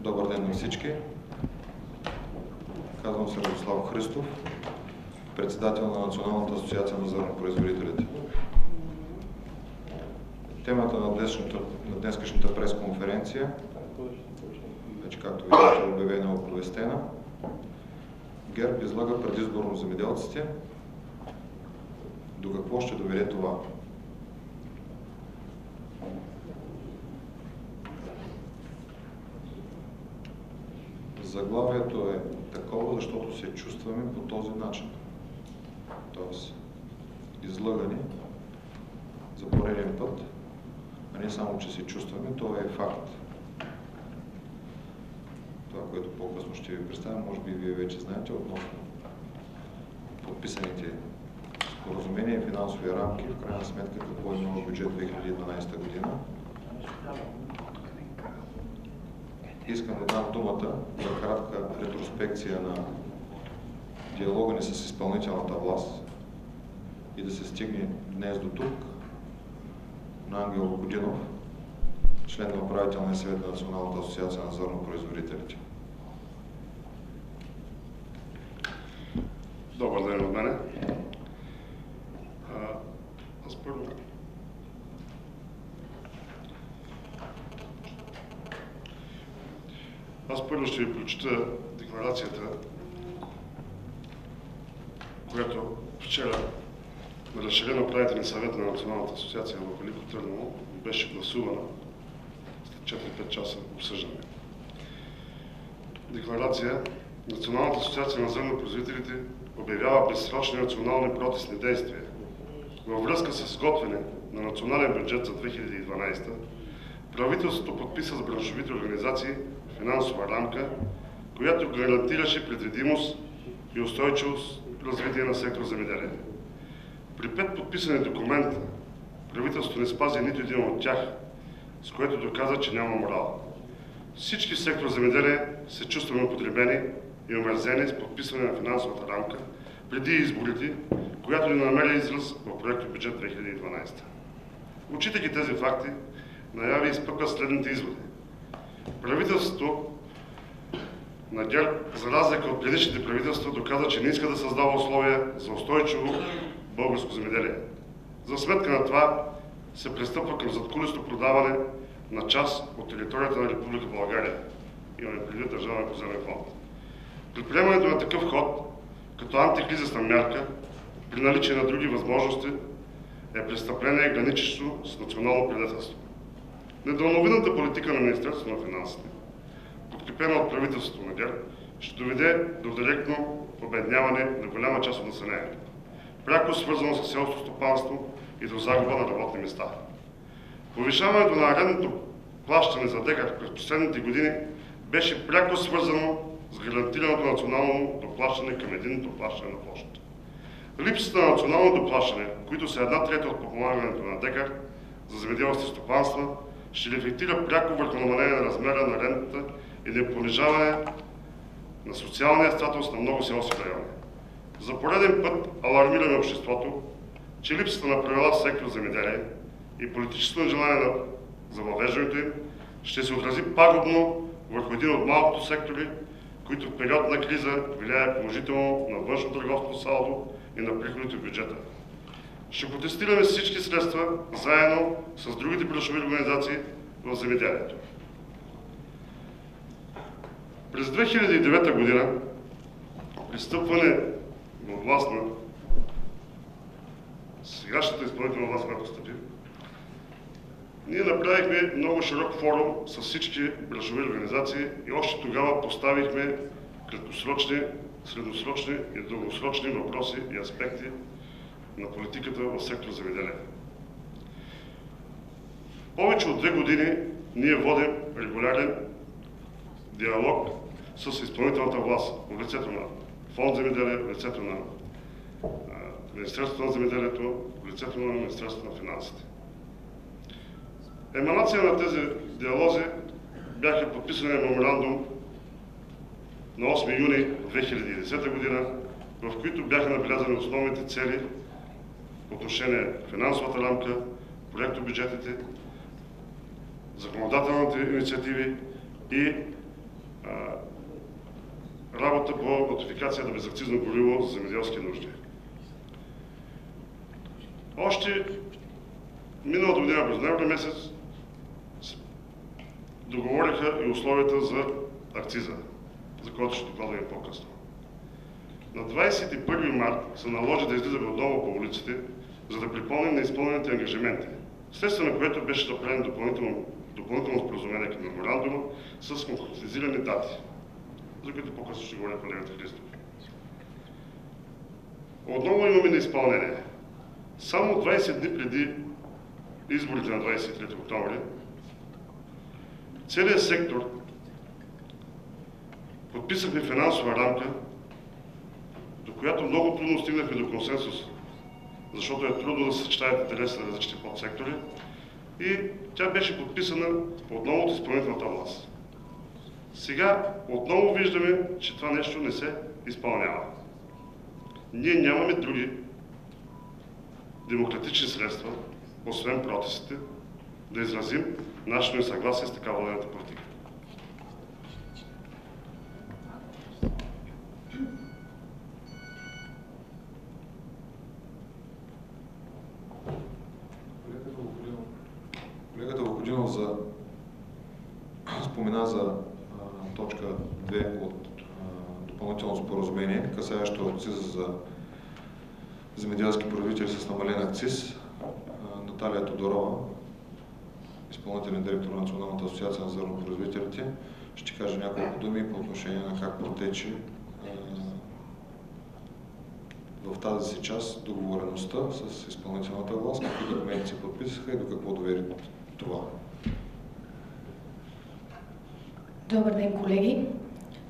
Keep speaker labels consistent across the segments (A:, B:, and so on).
A: Добър ден на всички. Казвам се Радослав Христов, председател на Националната асоциация на зърнопроизводителите. Темата на, днешната, на днескашната пресконференция, вече както виждате, е обявена и оповестена. ГЕРБ излага предизборно земеделците. До какво ще доведе това? Заглавието е такова, защото се чувстваме по този начин. Тоест, излъгани за пореден път, а не само, че се чувстваме, то е факт. Това, което по-късно ще ви представя, може би вие вече знаете относно подписаните споразумения и финансови рамки, в крайна сметка какво е нова бюджет 2012 година. Искам да дам думата за кратка ретроспекция на диалога ни с изпълнителната власт и да се стигне днес до тук на Ангел Годинов, член на управителния съвет на Националната асоциация на зърнопроизводителите.
B: Добър ден от мене. Аз първо Аз прочита декларацията, която вчера на разширено управителен съвет на Националната асоциация в Велико Търново беше гласувана след 4-5 часа обсъждане. Декларация Националната асоциация на зърнопроизводителите обявява безсрочни национални протестни действия във връзка с изготвяне на национален бюджет за 2012 правителството подписа с браншовите организации финансова рамка, която гарантираше предвидимост и устойчивост развитие на сектор земеделие. При пет подписани документа правителството не спази нито един от тях, с което доказа, че няма морал. Всички в сектор земеделие се чувстваме употребени и омерзени с подписване на финансовата рамка преди изборите, която ни намери израз в проекта бюджет 2012. Учитайки тези факти, наяви изпъква следните изводи. Правителството на ГЕРБ, за разлика от предишните правителства, доказа, че не иска да създава условия за устойчиво българско земеделие. За сметка на това се пристъпва към задкулисно продаване на част от територията на Република България. Имаме предвид Държавен поземен фонд. Предприемането на такъв ход, като антикризисна мярка, при наличие на други възможности, е престъпление граничещо с национално предателство. Недълновидната политика на Министерството на финансите, подкрепена от правителството на ГЕРБ, ще доведе до директно обедняване на голяма част от населението, пряко свързано с селското стопанство и до загуба на работни места. Повишаването на арендното плащане за декар през последните години беше пряко свързано с гарантираното национално доплащане към единното плащане на площата. Липсата на национално доплащане, които са една трета от подпомагането на декар за земеделски стопанства, ще рефлектира пряко върху намаление на размера на рентата и на понижаване на социалния статус на много селски райони. За пореден път алармираме обществото, че липсата на правила в сектор земеделие и политическото желание за въвеждането им ще се отрази пагубно върху един от малкото сектори, които в период на криза влияе положително на външно търговско салдо и на приходите в бюджета. Ще протестираме всички средства, заедно с другите браншови организации в земеделието. През 2009 година пристъпване в власт на сегашната изпълнителна власт, която стъпи, ние направихме много широк форум с всички браншови организации и още тогава поставихме краткосрочни, средносрочни и дългосрочни въпроси и аспекти на политиката в сектор земеделие. Повече от две години ние водим регулярен диалог с изпълнителната власт в лицето на фонд земеделие, в лицето на Министерството на земеделието, в лицето на Министерството на финансите. Еманация на тези диалози бяха подписани меморандум на 8 юни 2010 година, в които бяха набелязани основните цели по отношение финансовата рамка, проектобюджетите, законодателните инициативи и работа по нотификация на безакцизно гориво за земеделски нужди. Още миналата година през ноември месец договориха и условията за акциза, за който ще докладваме по-късно. На 21 март се наложи да излизаме отново по улиците, за да припомним на изпълнените ангажименти, следствие на което беше направено допълнително, допълнително споразумение към меморандума с конкретизирани дати, за които по-късно ще говоря колегата Христов. Отново имаме неизпълнение. Само 20 дни преди изборите на 23 октомври, целият сектор подписахме финансова рамка, до която много трудно стигнахме до консенсус, защото е трудно да се съчетаят интереси на различни подсектори и тя беше подписана отново от изпълнителната власт. Сега отново виждаме, че това нещо не се изпълнява. Ние нямаме други демократични средства, освен протестите, да изразим нашето несъгласие с така водената политика.
A: Колегата Вокодинов за спомена за а, точка 2 от а, допълнително споразумение, касаещо акциза за земеделски производители с намален акциз. Наталия Тодорова, изпълнителен директор на Националната асоциация на зърнопроизводителите, ще каже няколко думи по отношение на как протече в тази си част договореността с изпълнителната власт, какви документи се подписаха и до какво довери това.
C: Добър ден, колеги!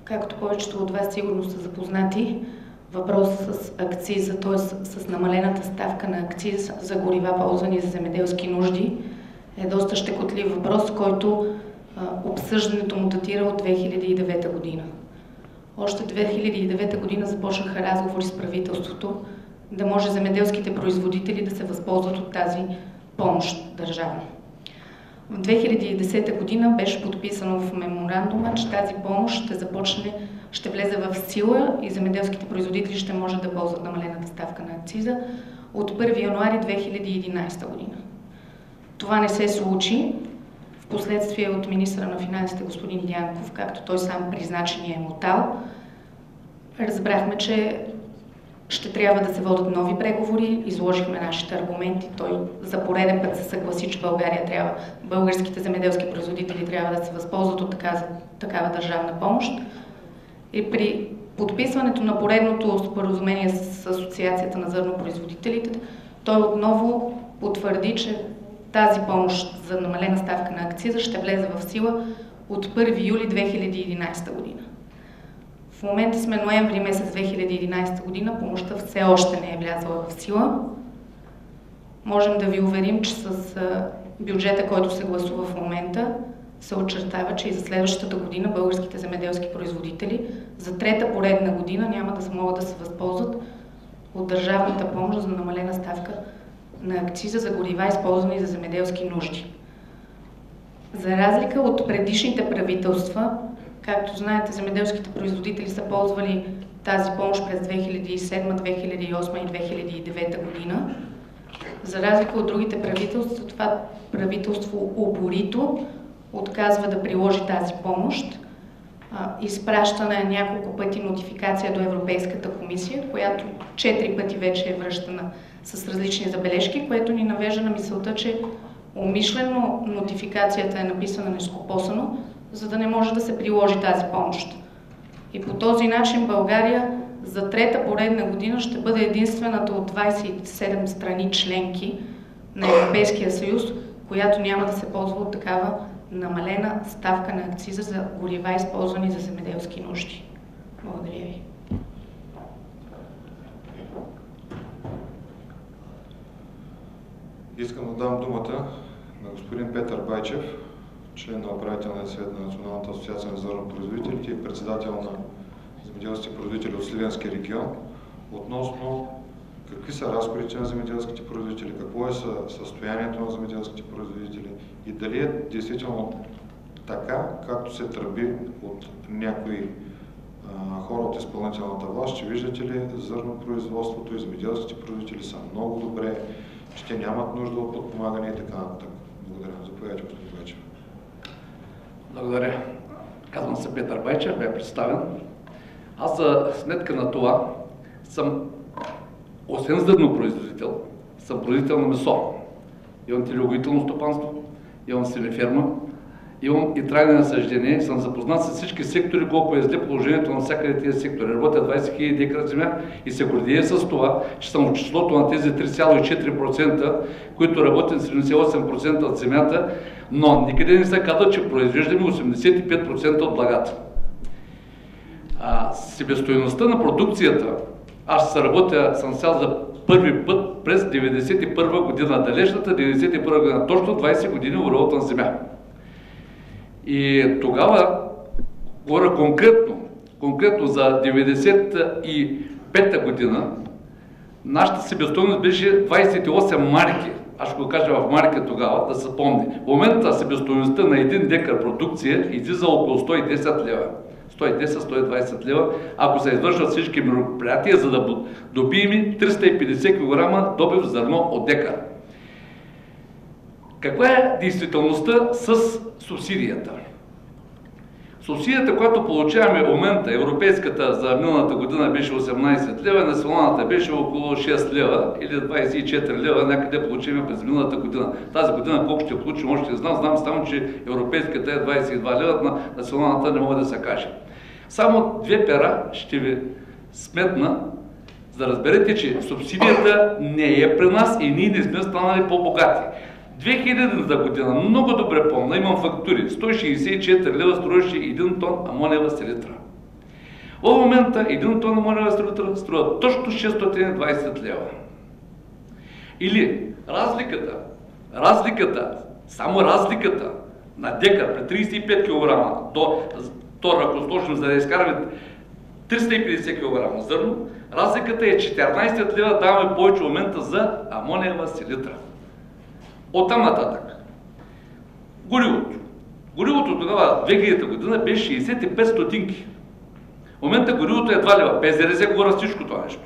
C: Както повечето от вас сигурно са запознати, въпрос с акциза, т.е. с намалената ставка на акциз за горива, ползвани за земеделски нужди, е доста щекотлив въпрос, който а, обсъждането му датира от 2009 година. Още 2009 година започнаха разговори с правителството да може земеделските производители да се възползват от тази помощ държавна. В 2010 година беше подписано в меморандума, че тази помощ ще започне, ще влезе в сила и земеделските производители ще може да ползват намалената ставка на акциза от 1 януари 2011 година. Това не се случи. В последствие от министра на финансите господин Дянков, както той сам призна, че ни е мотал, разбрахме, че ще трябва да се водят нови преговори, изложихме нашите аргументи. Той за пореден път се съгласи, че България трябва, българските земеделски производители трябва да се възползват от такава, такава държавна помощ. И при подписването на поредното споразумение с Асоциацията на зърнопроизводителите, той отново потвърди, че тази помощ за намалена ставка на акциза ще влезе в сила от 1 юли 2011 година. В момента сме ноември месец 2011 година, помощта все още не е влязла в сила. Можем да ви уверим, че с бюджета, който се гласува в момента, се очертава, че и за следващата година българските земеделски производители за трета поредна година няма да могат да се възползват от държавната помощ за намалена ставка на акциза за горива, използвани за земеделски нужди. За разлика от предишните правителства, Както знаете, земеделските производители са ползвали тази помощ през 2007, 2008 и 2009 година. За разлика от другите правителства, това правителство упорито отказва да приложи тази помощ. Изпращана е няколко пъти нотификация до Европейската комисия, която четири пъти вече е връщана с различни забележки, което ни навежда на мисълта, че умишлено нотификацията е написана нескопосано, за да не може да се приложи тази помощ. И по този начин България за трета поредна година ще бъде единствената от 27 страни членки на Европейския съюз, която няма да се ползва от такава намалена ставка на акциза за горива, използвани за земеделски нужди. Благодаря ви.
A: Искам да дам думата на господин Петър Байчев, член на управителния съвет на Националната асоциация на зърнопроизводителите и председател на земеделските производители от Сливенския регион, относно какви са разходите на земеделските производители, какво е състоянието на земеделските производители и дали е действително така, както се тръби от някои хора от изпълнителната власт, че виждате ли, зърнопроизводството и земеделските производители са много добре, че те нямат нужда от подпомагане и така нататък. Благодаря. Заповядайте, господин Байчев.
D: Благодаря. Казвам се Петър Байчев, бе представен. Аз за сметка на това съм, освен зърнопроизводител, съм производител на месо. Имам телеогоително стопанство, имам свинеферма, имам и трайни насъждения, съм запознат с всички сектори, колко е зле положението на всякъде тези сектори. Работя 20 000 декара земя и се гордея с това, че съм в числото на тези 3,4%, които работят 78% от земята, но никъде не се казва, че произвеждаме 85% от благата. А, себестоеността на продукцията, аз ще работя, съм сял за първи път през 91 година, далечната 91 година, точно 20 години обработвам земя. И тогава, говоря конкретно, конкретно за 95-та година, нашата себестойност беше 28 марки. Аз ще го кажа в марки тогава, да се помни. В момента себестойността на един декар продукция излиза около 110 лева. 110-120 лева, ако се извършват всички мероприятия, за да добием 350 кг добив зърно от декар. Каква е действителността с субсидията? Субсидията, която получаваме в момента, европейската за миналата година беше 18 лева, националната беше около 6 лева или 24 лева, някъде получим през миналата година. Тази година колко ще получим, още не знам, знам само, че европейската е 22 лева, на националната не мога да се каже. Само две пера ще ви сметна, за да разберете, че субсидията не е при нас и ние не сме станали по-богати. 2000-та година, много добре помня, имам фактури, 164 лева струваше 1 тон амониева селитра. В момента 1 тон амониева селитра струва точно 620 лева. Или разликата, разликата, само разликата на декар при 35 кг до то, ако сложим за да изкараме 350 кг зърно, разликата е 14 лева даваме повече момента за амониева селитра. Оттам нататък. Горивото. Горивото тогава, 2000 година, беше 65 стотинки. В момента горивото е 2 лева. Без ДРЗ говоря всичко това нещо.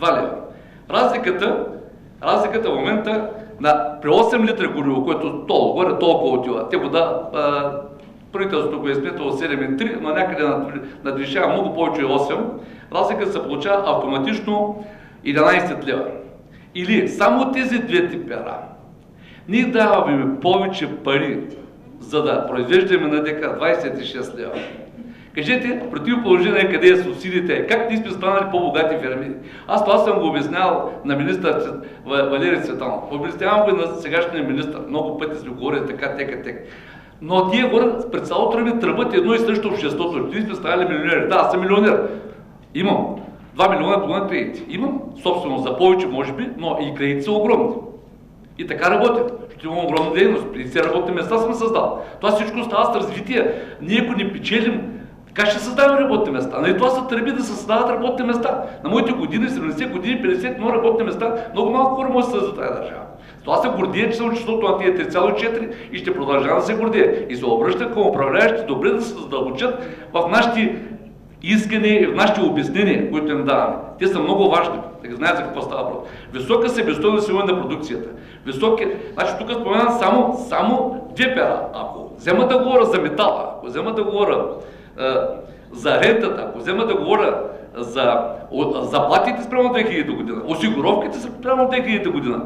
D: 2 лева. Разликата, разликата в момента на, при 8 литра гориво, което толкова, горе толкова отива, те вода, правителството го е сметало 7,3, но някъде надвишава много повече 8, разликата се получава автоматично 11 лева. Или само тези двете пера, ние даваме повече пари, за да произвеждаме на дека 26 лева. Кажете, против положение къде е субсидията, как ние сме станали по-богати фермери? Аз това съм го обяснял на министър Валерий Цветанов. Обяснявам го на сегашния министър. Много пъти сме говорили така, тека, тека. Но тия хора пред цялото време тръбат едно и също обществото. Ние сме станали милионери. Да, аз съм милионер. Имам 2 милиона половина кредити. Имам собственост за повече, може би, но и кредити са огромни. И така работят. Ще имам огромна дейност. 50 работни места съм създал. Това всичко става с развитие. Ние ако не печелим, как ще създаваме работни места? Нали това са тръби да се създават работни места. На моите години, 70 години, 50 но работни места, много малко хора може да за тази държава. Това се гордия, че съм обществото на тия 3,4 и ще продължава да се гордия. И се обръща към управляващите добре да се задълбочат в нашите искания и в нашите обяснения, които им даваме. Те са много важни, да знаят за какво става въпрос. Висока себестойност на продукцията. Високи, значи тук споменам само, само две пера. Ако взема да говоря за метала, ако взема да говоря е, за рентата, ако взема да говоря за заплатите спрямо 2000 година, осигуровките спрямо 2000 година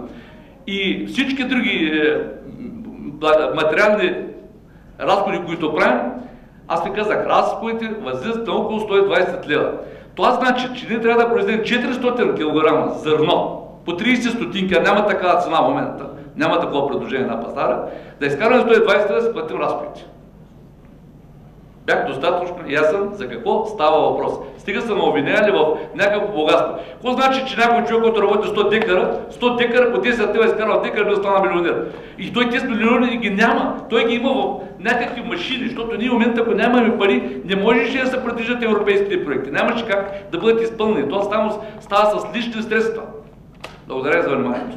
D: и всички други е, материални разходи, които правим, аз ви казах, разходите възлизат на около 120 лева. Това значи, че ние трябва да произведем 400 кг зърно по 30 стотинки, а няма такава цена в момента, няма такова предложение на пазара, да изкараме 120 да си платим разходите. Бях достатъчно ясен за какво става въпрос. Стига са ме обвиняли в някакво богатство. Какво значи, че някой човек, който работи 100 декара, 100 декара по 10 лева изкарва декара, да стана милионер. И той тези милиони ги няма. Той ги има в някакви машини, защото ние в момента, ако нямаме пари, не можеше да се притежат европейските проекти. Нямаше как да бъдат изпълнени. Това става, става с лични средства. Благодаря за вниманието.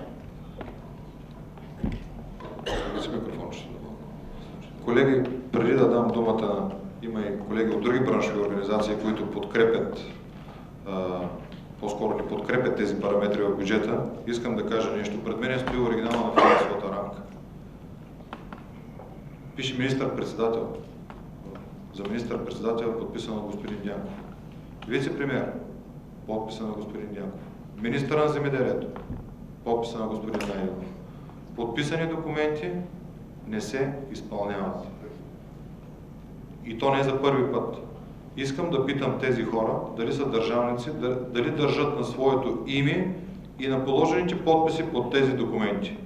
A: Колеги, преди да дам думата, има и колеги от други браншови организации, които подкрепят, по-скоро не подкрепят тези параметри в бюджета. Искам да кажа нещо. Пред мен е стои оригинала на финансовата рамка. Пише министър-председател. За министър-председател подписан от господин Дянков. Вице-премьер, подписан на господин Дянков. Министър на земеделието, подписан на господин Найденов. Подписани документи не се изпълняват. И то не за първи път. Искам да питам тези хора, дали са държавници, дали държат на своето име и на положените подписи под тези документи.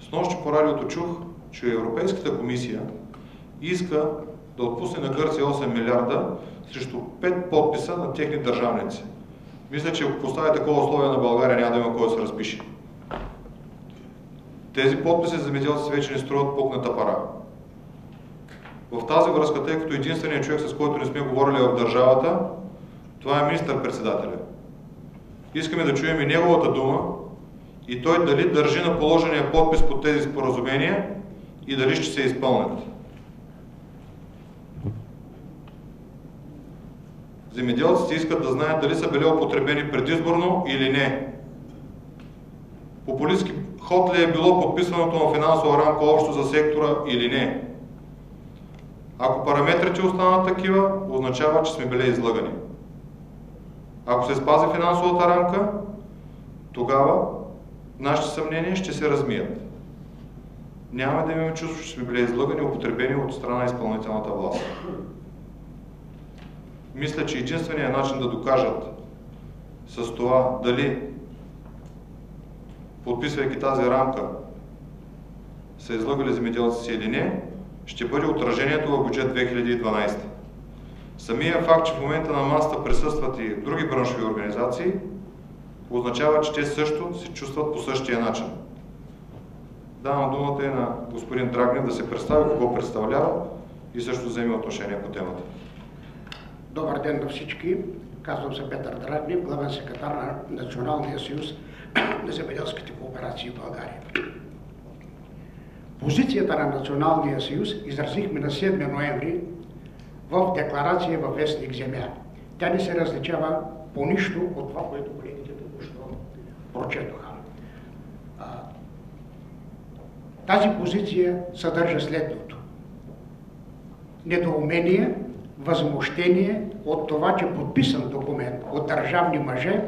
A: С нощи по радиото чух, че Европейската комисия иска да отпусне на Гърция 8 милиарда срещу 5 подписа на техни държавници. Мисля, че ако поставя такова условие на България, няма да има кой да се разпише. Тези подписи за земеделци вече не струват пукната пара. В тази връзка, тъй като единственият човек, с който не сме говорили в държавата, това е министър-председателя. Искаме да чуем и неговата дума и той дали държи на положения подпис под тези споразумения и дали ще се изпълнят. Земеделците искат да знаят дали са били употребени предизборно или не. Популистски ход ли е било подписването на финансова рамка общо за сектора или не. Ако параметрите останат такива, означава, че сме били излъгани. Ако се спази финансовата рамка, тогава нашите съмнения ще се размият. Няма да имаме чувство, че сме били излъгани и употребени от страна на изпълнителната власт. Мисля, че единственият начин да докажат с това дали подписвайки тази рамка са излъгали земеделците или не, ще бъде отражението в бюджет 2012. Самия факт, че в момента на масата присъстват и други браншови организации, означава, че те също се чувстват по същия начин. Давам думата и на господин Драгнев да се представи кого представлява и също вземе отношение по темата.
E: Добър ден на всички. Казвам се Петър Драгнев, главен секретар на Националния съюз на земеделските кооперации в България. Позицията на Националния съюз изразихме на 7 ноември в декларация във Вестник Земя. Тя не се различава по нищо от това, което колегите току-що прочетоха. Тази позиция съдържа следното. Недоумение, възмущение от това, че подписан документ от държавни мъже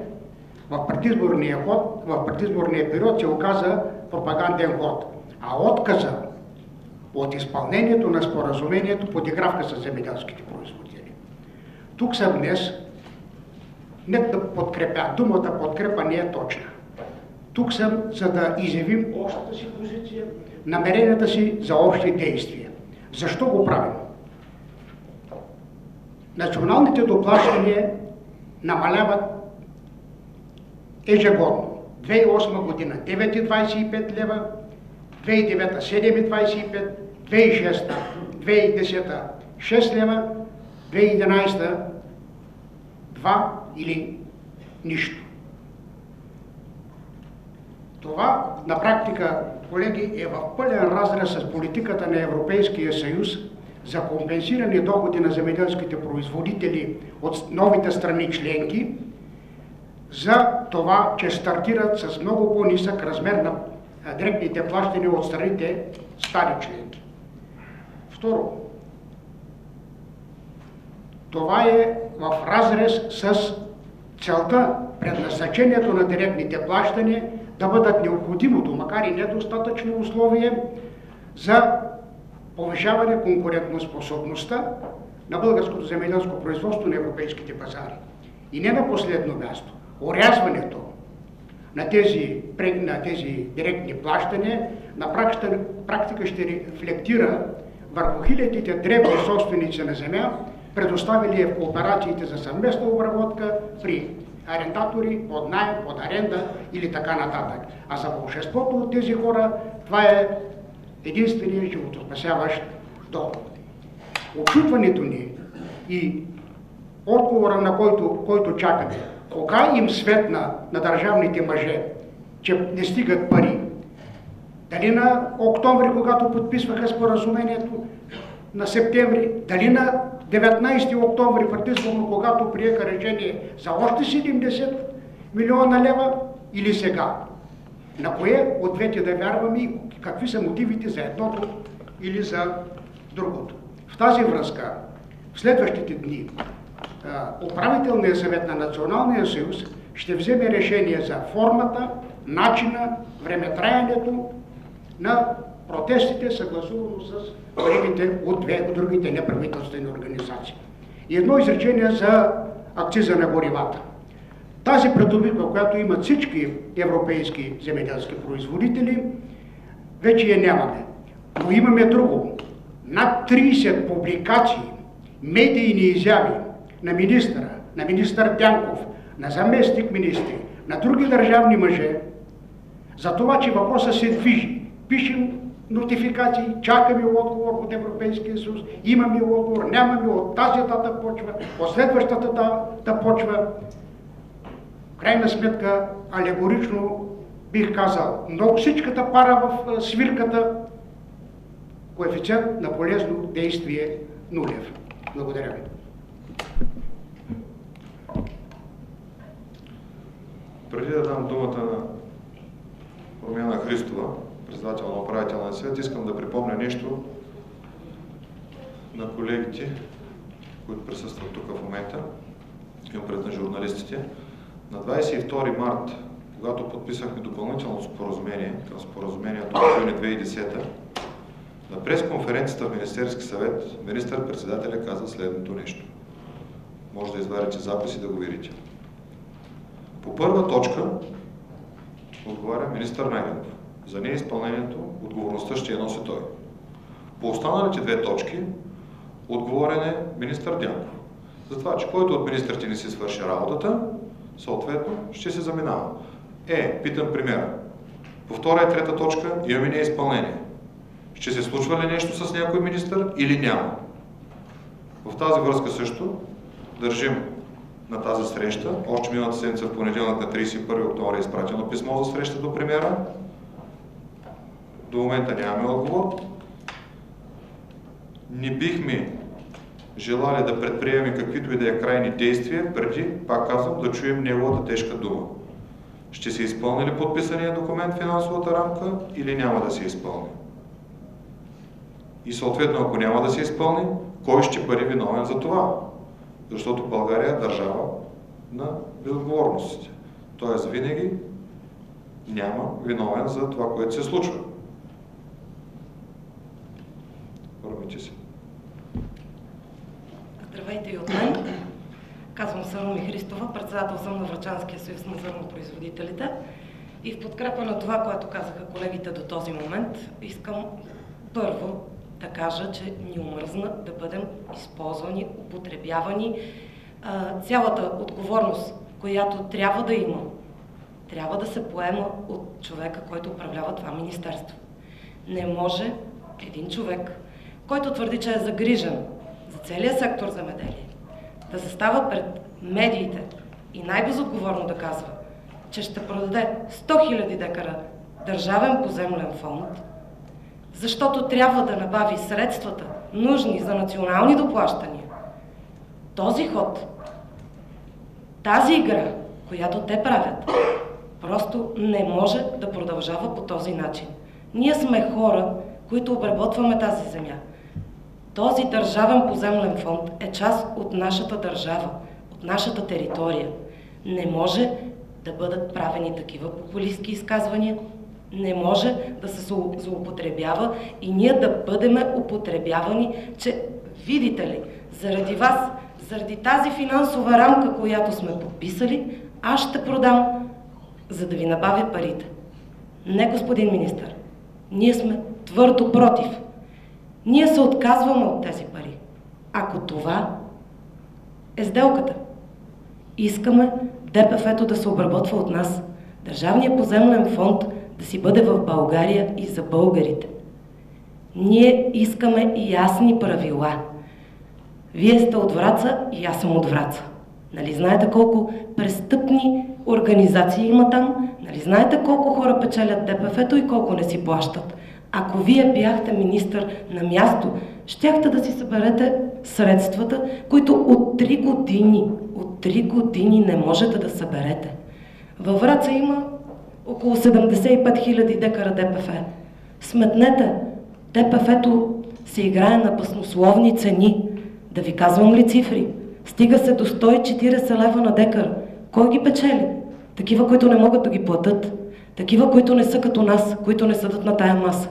E: в предизборния ход, в предизборния период се оказа пропаганден ход. А отказа от изпълнението на споразумението подигравка с земеделските производители. Тук съм днес не да подкрепя. Думата подкрепа не е точна. Тук съм, за да изявим общата си позиция, намеренията си за общи действия. Защо го правим? Националните доплащания намаляват ежегодно. 2008 година 9,25 лева, 2009 7,25, 2006 2010 6 лева, 2011 2 или нищо. Това на практика, колеги, е в пълен разрез с политиката на Европейския съюз за компенсиране доходи на земеделските производители от новите страни членки, за това, че стартират с много по-нисък размер на директните плащания от страните стари членки. Второ, това е в разрез с целта предназначението на директните плащания да бъдат необходимото, макар и недостатъчно условие за повишаване конкурентоспособността на българското земеделско производство на европейските пазари. И не на последно място, орязването на тези, на тези директни плащания на практика, ще рефлектира върху хилядите древни собственици на земя, предоставили в кооперациите за съвместна обработка при арендатори, под найем, под аренда или така нататък. А за большинството от тези хора това е единствения животоспасяващ доход. Очутването ни и отговора на който, който чакаме, кога им светна на държавните мъже, че не стигат пари? Дали на октомври, когато подписваха споразумението, на септември, дали на 19 октомври предизборно, когато приеха решение за още 70 милиона лева или сега. На кое от двете да вярваме и какви са мотивите за едното или за другото. В тази връзка, в следващите дни, управителният съвет на Националния съюз ще вземе решение за формата, начина, времетраянето на протестите, съгласувано с колегите от две другите неправителствени организации. И едно изречение за акциза на горивата. Тази придобивка, която имат всички европейски земеделски производители, вече я нямаме. Но имаме друго. Над 30 публикации, медийни изяви на министра, на министър Дянков, на заместник министри, на други държавни мъже, за това, че въпросът се движи. Пишем нотификации, чакаме отговор от Европейския съюз, имаме отговор, нямаме от тази дата почва, от следващата дата почва. Крайна сметка, алегорично бих казал, много всичката пара в свирката, коефициент на полезно действие нулев. Благодаря ви.
A: Преди да дам думата на Промяна Христова, председател на управителния съвет, искам да припомня нещо на колегите, които присъстват тук в момента, имам пред на журналистите. На 22 март, когато подписахме допълнително споразумение към споразумението от юни 2010 на пресконференцията в Министерски съвет, министър-председателя каза следното нещо. Може да извадите запис и да го видите. По първа точка отговаря министър Найденов. За неизпълнението отговорността ще я носи той. По останалите две точки отговорен е министър Дянков. За това, че който от министрите не си свърши работата, съответно ще се заминава. Е, питам примера. По втора и трета точка имаме неизпълнение. Ще се случва ли нещо с някой министър или няма? В тази връзка също държим на тази среща. Още миналата седмица в понеделник на 31 октомври е изпратено писмо за среща до премиера. До момента нямаме отговор. Не бихме желали да предприемем каквито и да е крайни действия, преди, пак казвам, да чуем неговата тежка дума. Ще се изпълни ли подписания документ финансовата рамка или няма да се изпълни? И съответно, ако няма да се изпълни, кой ще бъде виновен за това? Защото България е държава на безотговорностите. Тоест винаги няма виновен за това, което се случва. Първите си.
F: Здравейте и от мен. Казвам се Руми Христова, председател съм на Врачанския съюз на зърнопроизводителите. И в подкрепа на това, което казаха колегите до този момент, искам първо да кажа, че ни омръзна да бъдем използвани, употребявани. цялата отговорност, която трябва да има, трябва да се поема от човека, който управлява това министерство. Не може един човек, който твърди, че е загрижен за целия сектор замеделие, да застава пред медиите и най-безотговорно да казва, че ще продаде 100 000 декара държавен поземлен фонд, защото трябва да набави средствата, нужни за национални доплащания. Този ход, тази игра, която те правят, просто не може да продължава по този начин. Ние сме хора, които обработваме тази земя. Този държавен поземлен фонд е част от нашата държава, от нашата територия. Не може да бъдат правени такива популистски изказвания, не може да се злоупотребява и ние да бъдем употребявани, че видите ли, заради вас, заради тази финансова рамка, която сме подписали, аз ще продам, за да ви набавя парите. Не, господин министър. Ние сме твърдо против. Ние се отказваме от тези пари. Ако това е сделката, искаме ДПФ-то да се обработва от нас. Държавният поземлен фонд да си бъде в България и за българите. Ние искаме ясни правила. Вие сте от Враца и аз съм от Враца. Нали знаете колко престъпни организации има там? Нали знаете колко хора печелят ДПФ-то и колко не си плащат? Ако вие бяхте министър на място, щяхте да си съберете средствата, които от 3 години, от 3 години не можете да съберете. Във Враца има около 75 000 декара ДПФ. Сметнете, ДПФ-то се играе на баснословни цени. Да ви казвам ли цифри? Стига се до 140 лева на декар. Кой ги печели? Такива, които не могат да ги платят. Такива, които не са като нас, които не съдат на тая маса.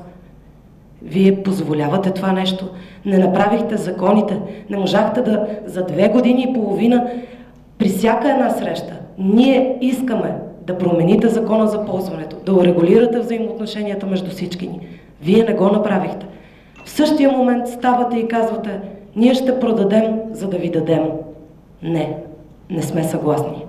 F: Вие позволявате това нещо. Не направихте законите. Не можахте да за две години и половина при всяка една среща ние искаме да промените закона за ползването, да урегулирате взаимоотношенията между всички ни. Вие не го направихте. В същия момент ставате и казвате, ние ще продадем, за да ви дадем. Не, не сме съгласни.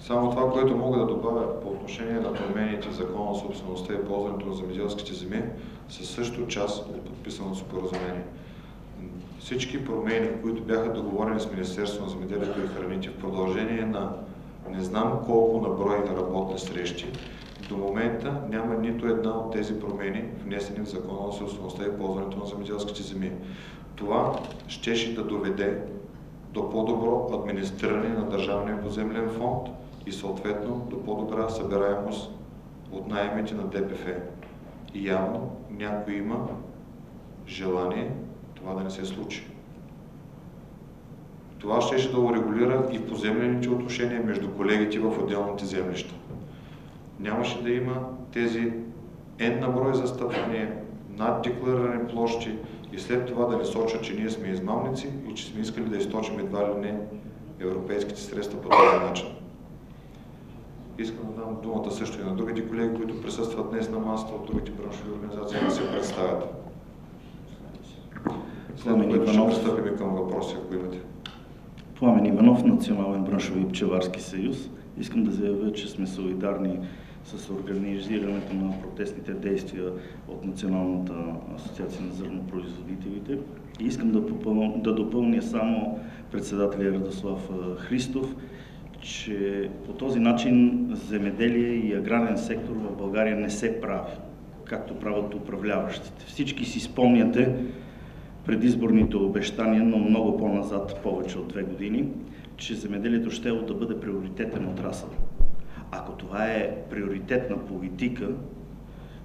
A: Само това, което мога да добавя по отношение на промените закона за собствеността и ползването на земеделските земи, са също част от подписаното споразумение. Всички промени, които бяха договорени с Министерството на земеделието и храните в продължение на не знам колко на брой работни срещи, до момента няма нито една от тези промени, внесени в Закона за собствеността и ползването на земеделските земи. Това щеше да доведе до по-добро администриране на Държавния поземлен фонд и съответно до по-добра събираемост от найемите на ДПФ. И явно някой има желание това да не се случи. Това ще да урегулира и поземлените отношения между колегите в отделните землища. Нямаше да има тези N на брой застъпвания, над декларирани площи и след това да не сочат, че ние сме измамници и че сме искали да източим едва ли не европейските средства по този начин. Искам да дам думата също и на другите колеги, които присъстват днес на масата от другите браншови организации да се представят. След което ще пристъпим към въпроси, ако имате.
G: Пламен Иванов, Национален браншови пчеларски съюз. Искам да заявя, че сме солидарни с организирането на протестните действия от Националната асоциация на зърнопроизводителите. И искам да, попълня, да допълня само председателя Радослав Христов, че по този начин земеделие и аграрен сектор в България не се прави, както правят управляващите. Всички си спомняте предизборните обещания, но много по-назад, повече от две години, че земеделието ще да бъде приоритетен отрасъл. Ако това е приоритетна политика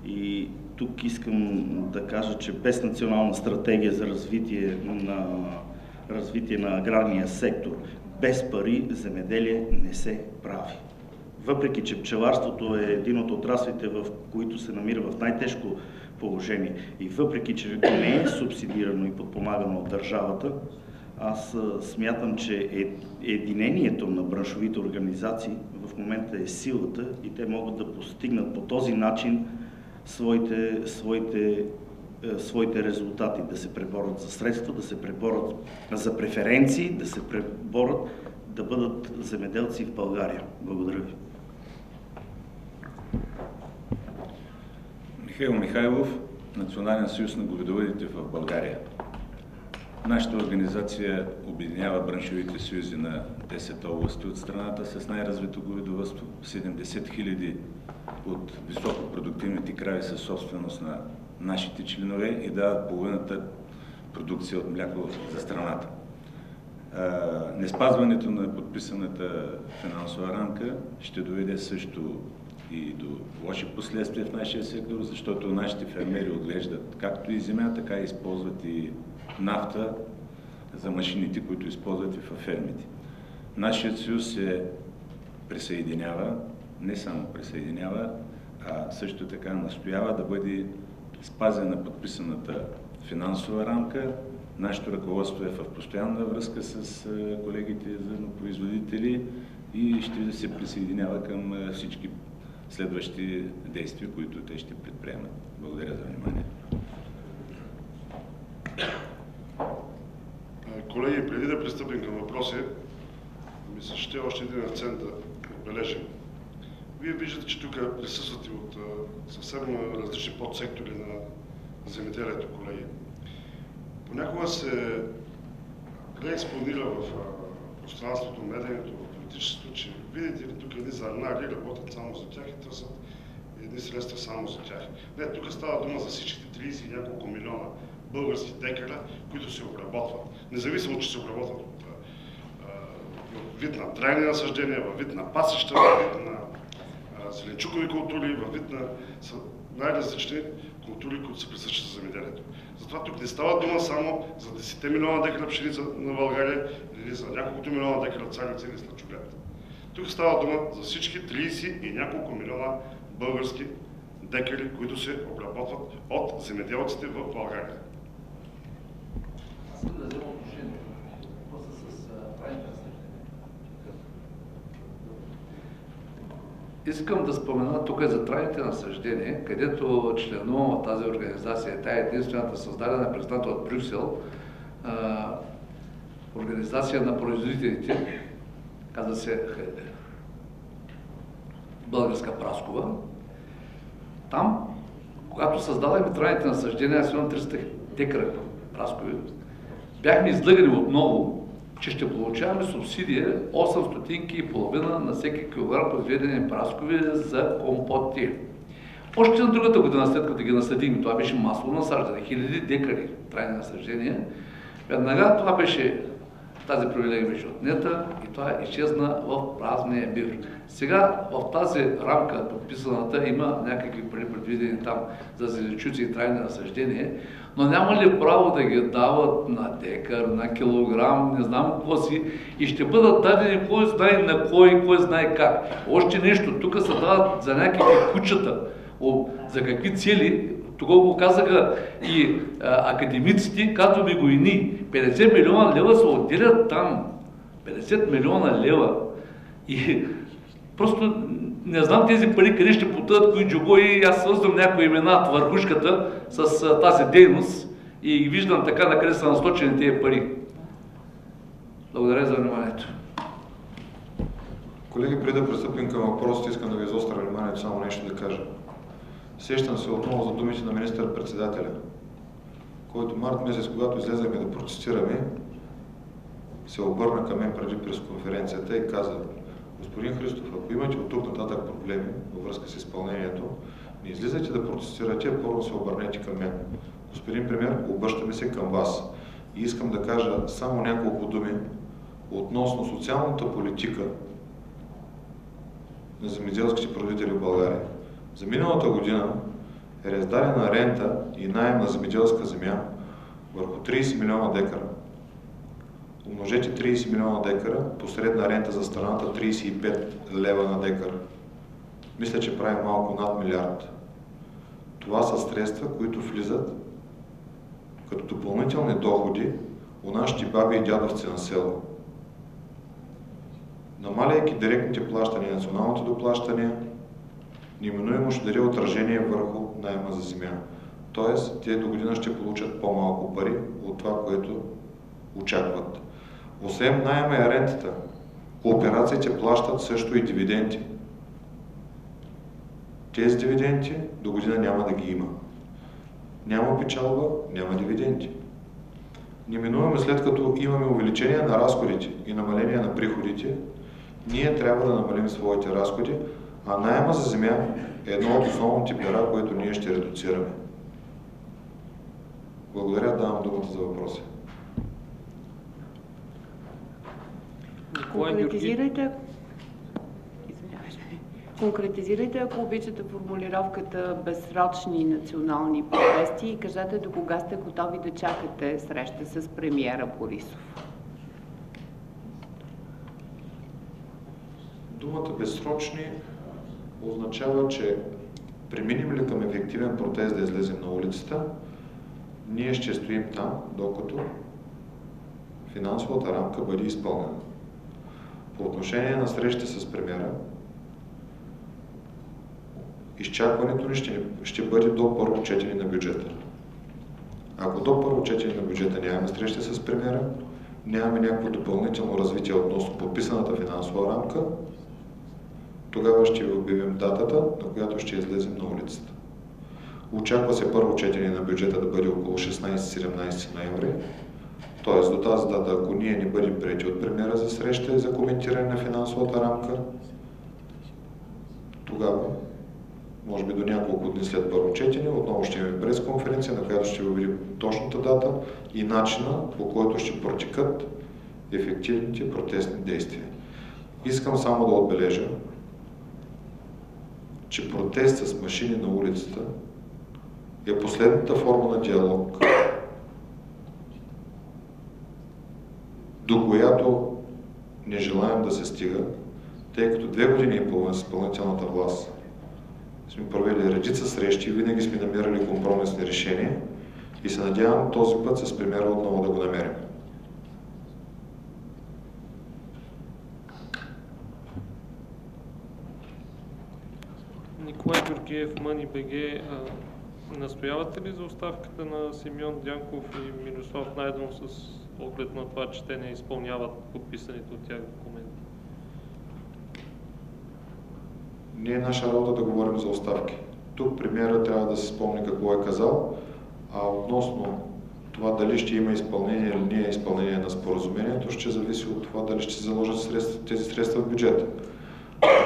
G: и тук искам да кажа, че без национална стратегия за развитие на, развитие на аграрния сектор, без пари земеделие не се прави. Въпреки, че пчеларството е един от отраслите, в които се намира в най-тежко положение и въпреки, че не е субсидирано и подпомагано от държавата, аз смятам, че е, единението на браншовите организации в момента е силата и те могат да постигнат по този начин своите, своите, е, своите резултати, да се преборят за средства, да се преборят за преференции, да се преборят да бъдат земеделци в България. Благодаря ви.
H: Михаил Михайлов, Национален съюз на говедовъдите в България. Нашата организация обединява браншовите съюзи на 10 области от страната с най-развито говедовъдство. 70 хиляди от високопродуктивните крави са собственост на нашите членове и дават половината продукция от мляко за страната. Неспазването на подписаната финансова рамка ще доведе също и до лоши последствия в нашия сектор, защото нашите фермери отглеждат както и земя, така и използват и нафта за машините, които използват и в фермите. Нашият съюз се присъединява, не само присъединява, а също така настоява да бъде спазена подписаната финансова рамка. Нашето ръководство е в постоянна връзка с колегите зърнопроизводители и ще се присъединява към всички следващи действия, които те ще предприемат. Благодаря за вниманието.
B: Колеги, преди да пристъпим към въпроси, ми се ще още един акцент да отбележим. Вие виждате, че тук присъствате от съвсем различни подсектори на земеделието, колеги. Понякога се преекспонира в пространството, медийното, в политическото, че видите ли, тук едни зърнари работят само за тях и търсят едни средства само за тях. Не, тук става дума за всичките 30 и няколко милиона български декара, които се обработват. Независимо, че се обработват от вид на трайни насъждения, във вид на пасища, във вид на зеленчукови култури, във вид на най-различни култури, които са присъщи за земеделието. Затова тук не става дума само за 10 милиона декара пшеница на България или за няколкото милиона декара царица или слъчоглед. Тук става дума за всички 30 и няколко милиона български декари, които се обработват от земеделците в България.
D: Аз да взема отношение. Въпроса с трайните Искам да спомена тук за трайните насъждения, където членувам в тази организация. Тя е единствената създадена призната от Брюксел, организация на производителите, каза се Българска Праскова. Там, когато създадахме трайните насъждения, аз имам 300 декара праскови, бяхме излъгани отново, че ще получаваме субсидия 8 стотинки и половина на всеки килограм произведени праскови за компоти. Още на другата година, след като ги насъдихме, това беше масло насаждане, хиляди декари трайни насъждения, веднага това беше, тази привилегия беше отнета и това изчезна в празния бир. Сега в тази рамка, подписаната, има някакви пари предвидени там за зеленчуци и трайни насъждения, но няма ли право да ги дават на декар, на килограм, не знам какво си, и ще бъдат дадени кой знае на кой, кой знае как. Още нещо, тук се дават за някакви кучета, за какви цели, тогава го казаха и а, академиците, казваме го и ни. 50 милиона лева се отделят там. 50 милиона лева. И просто не знам тези пари къде ще потъдат, кои джого и аз свързвам някои имена от върхушката с а, тази дейност и виждам така на къде са насочени тези пари. Благодаря за вниманието.
A: Колеги, преди да пристъпим към въпросите, искам да ви изостря вниманието само нещо да кажа. Сещам се отново за думите на министър-председателя, който март месец, когато излезахме да протестираме, се обърна към мен преди пресконференцията и каза, господин Христов, ако имате от тук нататък проблеми във връзка с изпълнението, не излизайте да протестирате, първо се обърнете към мен. Господин премьер, обръщаме се към вас. И искам да кажа само няколко думи относно социалната политика на земеделските производители в България. За миналата година е раздадена рента и найем на земеделска земя върху 30 милиона декара. Умножете 30 милиона декара по средна рента за страната 35 лева на декар. Мисля, че прави малко над милиард. Това са средства, които влизат като допълнителни доходи у нашите баби и дядовци на село. Намаляйки директните плащания и националните доплащания, неминуемо ще даде отражение върху найема за земя. Тоест, те до година ще получат по-малко пари от това, което очакват. Освен найема и рентата, кооперациите плащат също и дивиденти. Тези дивиденти до година няма да ги има. Няма печалба, няма дивиденти. Неминуемо след като имаме увеличение на разходите и намаление на приходите, ние трябва да намалим своите разходи, а найема за земя е едно от основните пера, което ние ще редуцираме. Благодаря, давам думата за въпроси.
I: Конкретизирайте, Конкретизирайте, ако обичате, формулировката безсрочни национални протести и кажете до кога сте готови да чакате среща с премиера Борисов.
A: Думата безсрочни означава, че преминем ли към ефективен протест да излезем на улицата, ние ще стоим там, докато финансовата рамка бъде изпълнена. По отношение на срещите с премиера, изчакването ни ще, ще бъде до първо четене на бюджета. Ако до първо четене на бюджета нямаме срещи с премиера, нямаме някакво допълнително развитие относно подписаната финансова рамка, тогава ще ви обявим датата, на която ще излезем на улицата. Очаква се първо четене на бюджета да бъде около 16-17 ноември, Тоест до тази дата, ако ние не бъдем прети от премиера за среща и за коментиране на финансовата рамка, тогава, може би до няколко дни след първо четене, отново ще имаме пресконференция, на която ще видим точната дата и начина, по който ще протекат ефективните протестни действия. Искам само да отбележа, че протест с машини на улицата е последната форма на диалог, до която не желаем да се стига, тъй като две години и половина с изпълнителната власт сме провели редица срещи винаги сме намирали компромисни решения и се надявам този път с премиера отново да го намерим.
J: Николай Георгиев, БГ, настоявате ли за оставката на Симеон Дянков и Мирослав Найденов с оглед на това, че те не изпълняват подписаните от тях документи?
A: Не е наша работа да говорим за оставки. Тук премиера трябва да се спомни какво е казал, а относно това дали ще има изпълнение или не е изпълнение на споразумението, ще зависи от това дали ще се заложат средства, тези средства в бюджета.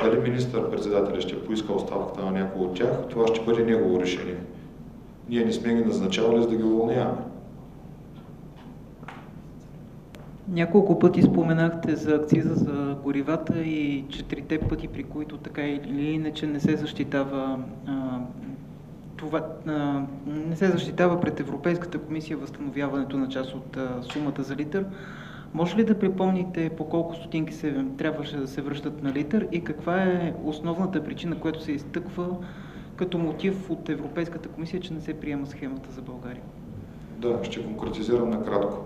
A: Дали министър-председателя ще поиска оставката на някой от тях, това ще бъде негово решение. Ние не сме ги назначавали, за да ги уволняваме.
K: Няколко пъти споменахте за акциза за горивата и четирите пъти, при които така или иначе не се защитава а, това, а, не се защитава пред Европейската комисия възстановяването на част от а, сумата за литър. Може ли да припомните по колко стотинки се, трябваше да се връщат на литър и каква е основната причина, която се изтъква като мотив от Европейската комисия, че не се приема схемата за България?
A: Да, ще конкретизирам накратко.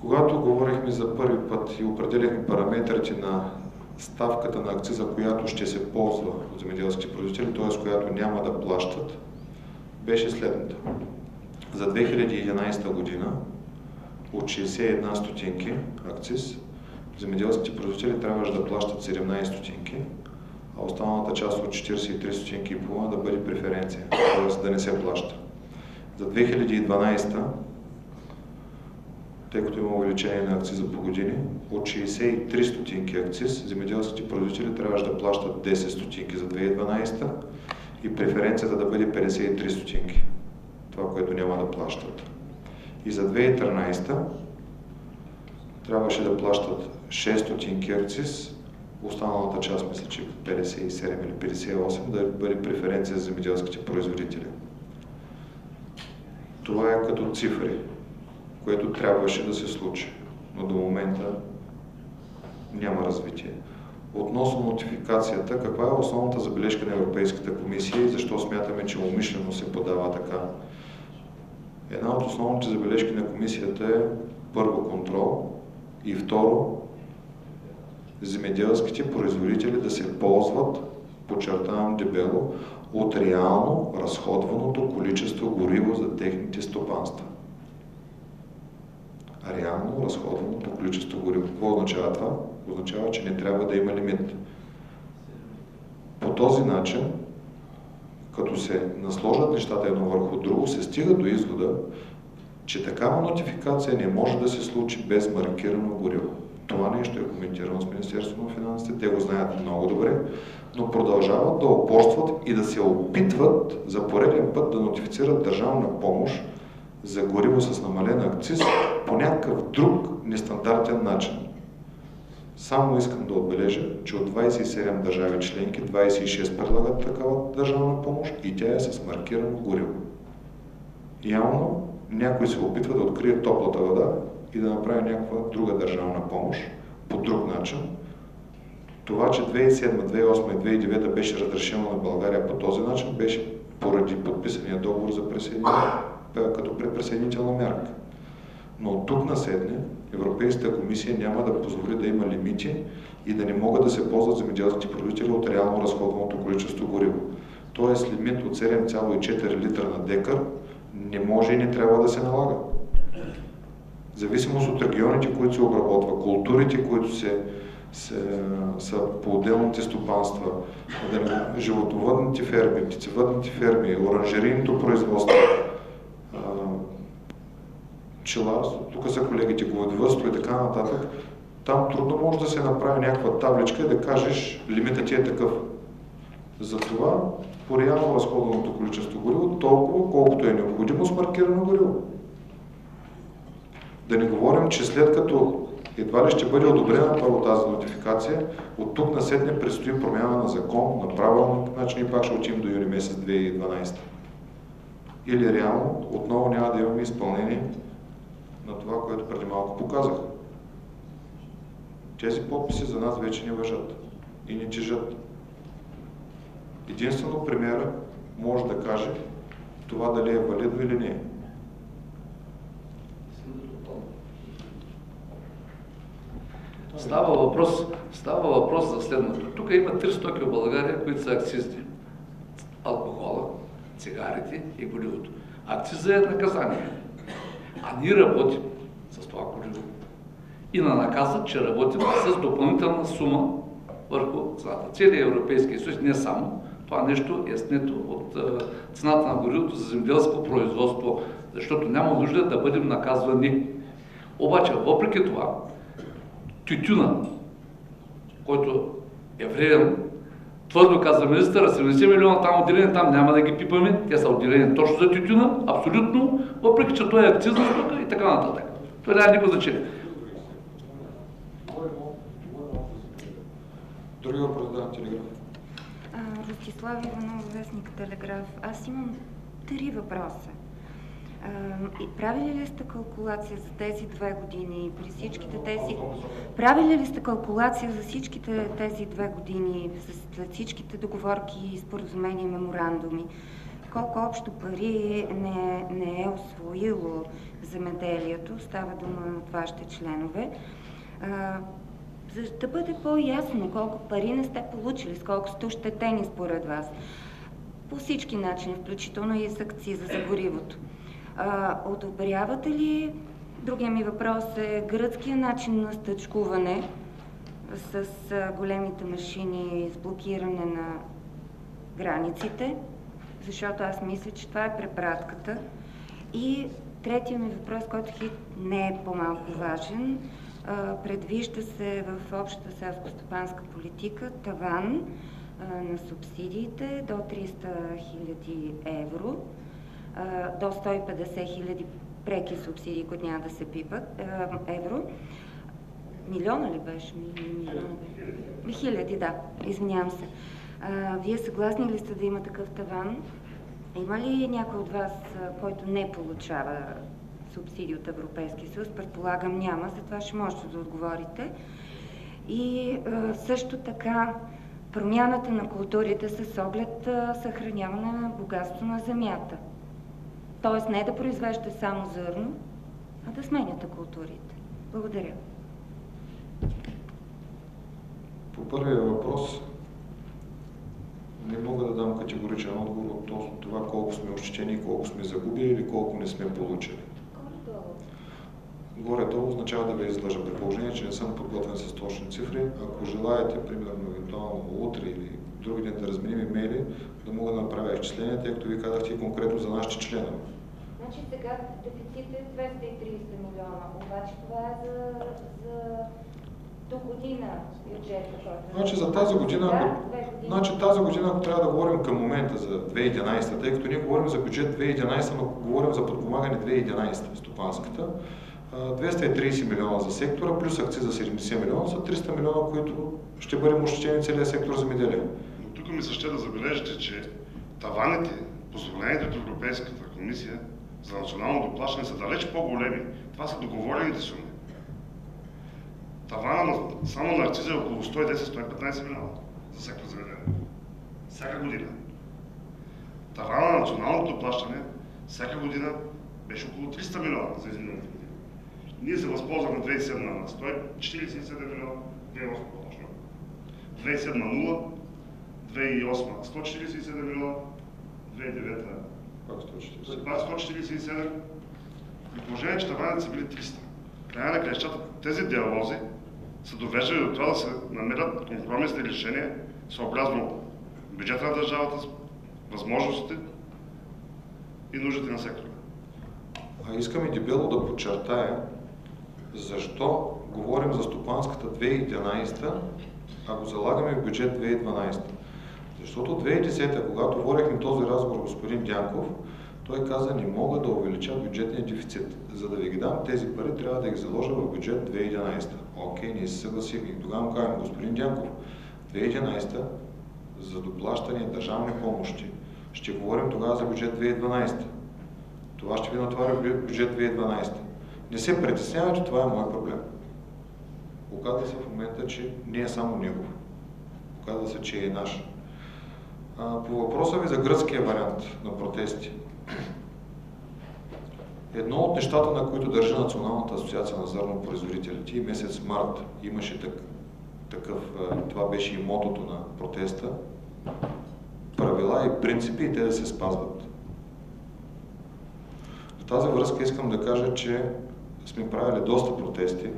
A: Когато говорихме за първи път и определихме параметрите на ставката на акциза, която ще се ползва от земеделските производители, т.е. която няма да плащат, беше следната. За 2011 година от 61 стотинки акциз, земеделските производители трябваше да плащат 17 стотинки, а останалата част от 43 стотинки и половина да бъде преференция, т.е. да не се плаща. За 2012 тъй като има увеличение на акциза по години, от 63 стотинки акциз, земеделските производители трябваше да плащат 10 стотинки за 2012 и преференцията да бъде 53 стотинки. Това, което няма да плащат. И за 2013 трябваше да плащат 6 стотинки акциз, останалата част, мисля, че 57 или 58, да бъде преференция за земеделските производители. Това е като цифри което трябваше да се случи, но до момента няма развитие. Относно нотификацията, каква е основната забележка на Европейската комисия и защо смятаме, че умишлено се подава така? Една от основните забележки на комисията е първо контрол и второ земеделските производители да се ползват, подчертавам дебело, от реално разходваното количество гориво за техните стопанства реално разходваното количество гориво. Какво означава това? Означава, че не трябва да има лимит. По този начин, като се насложат нещата едно върху друго, се стига до извода, че такава нотификация не може да се случи без маркирано гориво. Това нещо е коментирано с Министерството на финансите, те го знаят много добре, но продължават да опорстват и да се опитват за пореден път да нотифицират държавна помощ за гориво с намален акциз по някакъв друг нестандартен начин. Само искам да отбележа, че от 27 държави членки 26 предлагат такава държавна помощ и тя е с маркирано гориво. Явно някой се опитва да открие топлата вода и да направи някаква друга държавна помощ по друг начин. Това, че 2007, 2008 и 2009 беше разрешено на България по този начин, беше поради подписания договор за присъединяване като предприсъединителна мярка. Но от тук наседне Европейската комисия няма да позволи да има лимити и да не могат да се ползват земеделските производители от реално разходваното количество гориво. Тоест лимит от 7,4 литра на декар не може и не трябва да се налага. Зависимост от регионите, които се обработва, културите, които се, се, са по отделните стопанства, животновъдните ферми, птицевъдните ферми, оранжерийното производство, пчела, тук са колегите говедовъдство и така нататък, там трудно може да се направи някаква табличка и да кажеш лимита ти е такъв. Затова по реално разходеното количество гориво, толкова колкото е необходимо с маркирано гориво. Да не говорим, че след като едва ли ще бъде одобрена първо тази нотификация, от тук на сетне предстои промяна на закон, на правилник, значи ние пак ще отим до юни месец 2012. Или реално отново няма да имаме изпълнение на това, което преди малко показах. Тези подписи за нас вече не въжат и не тежат. Единствено премиера може да каже това дали е валидно или не.
D: Става въпрос, става въпрос за следното. Тук има три стоки в България, които са акцизни. Алкохола, цигарите и горивото. Акциза е наказание. А ние работим с това гориво. И на наказа, че работим с допълнителна сума върху цената. Целият Европейски съюз, не само, това нещо е снето от цената на горивото за земеделско производство, защото няма нужда да бъдем наказвани. Обаче, въпреки това, тютюна, който е вреден, твърдо каза министъра, 70 милиона там отделени, там няма да ги пипаме, те са отделени точно за тютюна, абсолютно, въпреки че той е акцизна стока и така нататък. Това няма никакво значение.
A: Други въпрос, да, телеграф.
L: Ростислав Иванов, вестник Телеграф. Аз имам три въпроса. Правили ли сте калкулация за тези две години, при всичките тези... Правили ли сте калкулация за всичките тези две години, след всичките договорки, споразумения, меморандуми? Колко общо пари не, не е освоило земеделието? Става дума от вашите членове. За да бъде по-ясно колко пари не сте получили, с колко сте ощетени според вас. По всички начини, включително и с акциза за горивото. А, одобрявате ли, другия ми въпрос е гръцкия начин на стъчкуване с а, големите машини с блокиране на границите, защото аз мисля, че това е препратката. И третия ми въпрос, който хит не е по-малко важен, а, предвижда се в общата селско-стопанска политика таван на субсидиите до 300 000 евро до 150 хиляди преки субсидии, които няма да се пипат, евро. Милиона ли беше? Милиона. Хиляди, да. Извинявам се. А, вие съгласни ли сте да има такъв таван? Има ли някой от вас, който не получава субсидии от Европейския съюз? Предполагам няма, затова ще можете да отговорите. И а, също така промяната на културите с оглед съхраняване на богатство на земята. Тоест не да произвеждате само зърно, а да сменяте културите. Благодаря.
A: По първия въпрос не мога да дам категоричен отговор относно това колко сме ощетени, колко сме загубили или колко не сме получили. Горе-долу означава да ви излъжа. При положение, че не съм подготвен с точни цифри, ако желаете, примерно, евентуално утре или други ден да разменим имейли, да мога да направя изчисления, тъй като ви казахте конкретно за нашите членове.
L: Значи сега дефицит е 230 милиона, обаче това е за, за до година бюджета, който...
A: Значи за тази година, ако, значи тази година, ако трябва да говорим към момента за 2011, тъй като ние говорим за бюджет 2011, но говорим за подпомагане 2011, стопанската, 230 милиона за сектора, плюс акциз за 70 милиона, са 300 милиона, които ще бъдем ощетени целият сектор за меделие.
B: Но тук ми се ще да забележите, че таваните, позволените от Европейската комисия, за национално доплащане са далеч по-големи. Това са договорените суми. Тавана на, само на акциза е около 110-115 милиона за сектор земеделие. Всяка година. Тавана на националното доплащане всяка година беше около 300 милиона за изминалите години. Ние се възползвахме 2007 на 147 милиона, 2008 по-точно. 2007 0, 2008 147 милиона, 2009
A: пак 147.
B: След това 147. При положение, че таваните са били 300. Края на крещата тези диалози са довеждали до това да се намерят компромисни решения, съобразно бюджета на държавата, възможностите и нуждите на сектора.
A: А искам и дебело да подчертая, защо говорим за стопанската 2011, а го залагаме в бюджет 2012. Защото 2010, когато водихме този разговор господин Дянков, той каза, не мога да увелича бюджетния дефицит. За да ви ги дам тези пари, трябва да ги заложа в бюджет 2011. Окей, ние се съгласихме. Тогава му казваме, господин Дянков, 2011 за доплащане държавни помощи. Ще говорим тогава за бюджет 2012. Това ще ви натваря бюджет 2012. Не се притеснявайте, това е мой проблем. Оказва се в момента, че не е само негов. Оказва се, че е наш. По въпроса ви за гръцкия вариант на протести. Едно от нещата, на които държа Националната асоциация на зърнопроизводителите и месец март имаше так, такъв, това беше и мотото на протеста, правила и принципи и те да се спазват. В тази връзка искам да кажа, че сме правили доста протести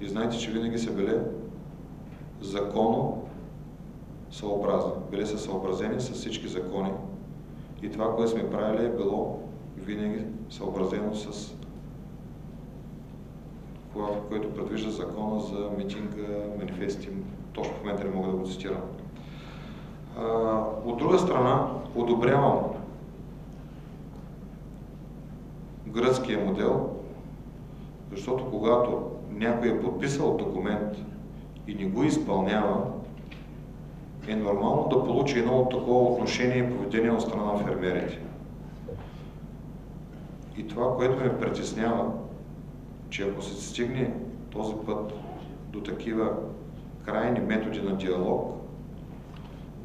A: и знаете, че винаги са били законно съобразни. Били са съобразени с всички закони и това, което сме правили е било винаги съобразено с което предвижда закона за митинга, манифести. Точно в момента не мога да го цитирам. От друга страна, одобрявам гръцкия модел, защото когато някой е подписал документ и не го изпълнява, е нормално да получи едно такова отношение и поведение от страна на фермерите. И това, което ме притеснява, че ако се стигне този път до такива крайни методи на диалог,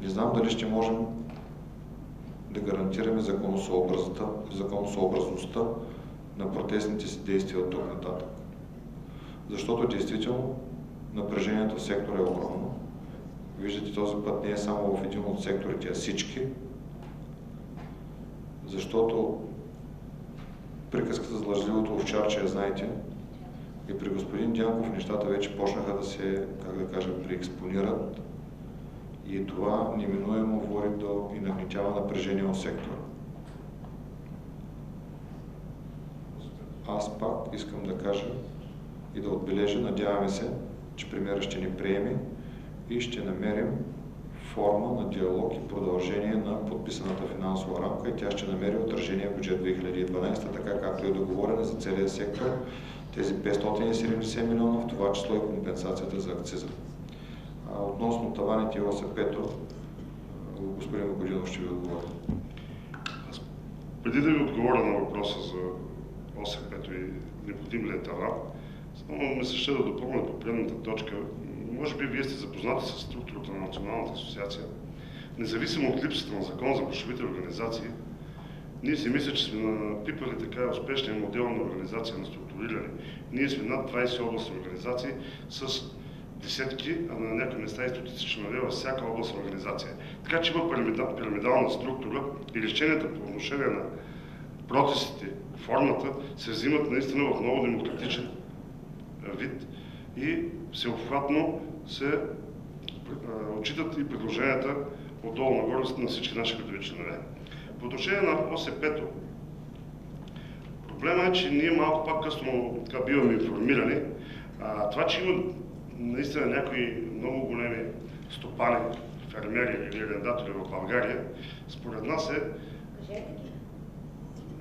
A: не знам дали ще можем да гарантираме законосъобразността на протестните си действия от тук нататък. Защото действително напрежението в сектора е огромно. Виждате, този път не е само в един от секторите, а всички. Защото приказката за лъжливото овчарче, знаете, и при господин Дянков нещата вече почнаха да се, как да кажа, преекспонират и това неминуемо води до и нагнетява напрежение в сектора. Аз пак искам да кажа и да отбележа, надяваме се, че премиера ще ни приеме и ще намерим форма на диалог и продължение на подписаната финансова рамка и тя ще намери отражение в бюджет 2012, така както е договорена за целия сектор, тези 570 милиона, в това число и компенсацията за акциза. Относно таваните и ОСП-то, господин Богодинов ще ви отговори.
B: Преди да ви отговоря на въпроса за ОСП-то и необходим ли е таван, само ми се ще да допълня по предната точка. Може би вие сте запознати с структурата на Националната асоциация. Независимо от липсата на закон за браншовите организации, ние си мисля, че сме напипали така успешния модел на организация на структуриране. Ние сме над 20 областни организации с десетки, а на някои места и стотици членове във всяка областна организация. Така че има пирамидална структура и решенията по отношение на протестите, формата се взимат наистина в много демократичен вид и всеобхватно се отчитат и предложенията отдолу нагоре на всички наши редови членове. По отношение на ОСП-то, проблема е, че ние малко пак късно така биваме информирани. А, това, че има наистина някои много големи стопани, фермери или арендатори в България, според нас е...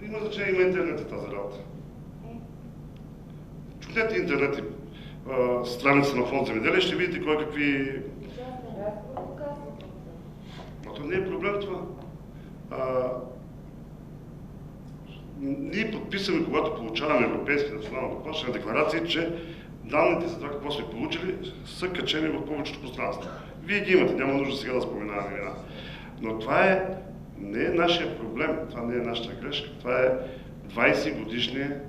B: Има значение, има интернет тази работа. Чукнете интернет и страница на фонд земеделие, ще видите кой какви... Но то не е проблем това. А, ние подписваме, когато получаваме Европейски национална доплащане, декларации, че данните за това какво сме получили са качени в повечето пространство. Вие ги имате, няма нужда сега да споменаваме имена. Но това е, не е нашия проблем, това не е нашата грешка, това е 20 годишния